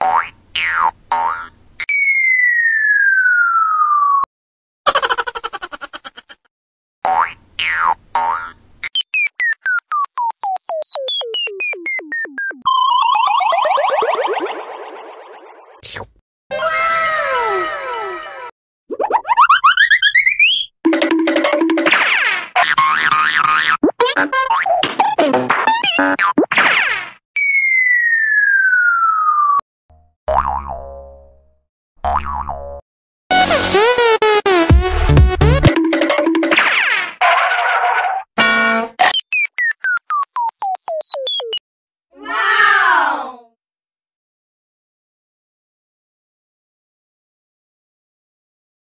Bye. Bye.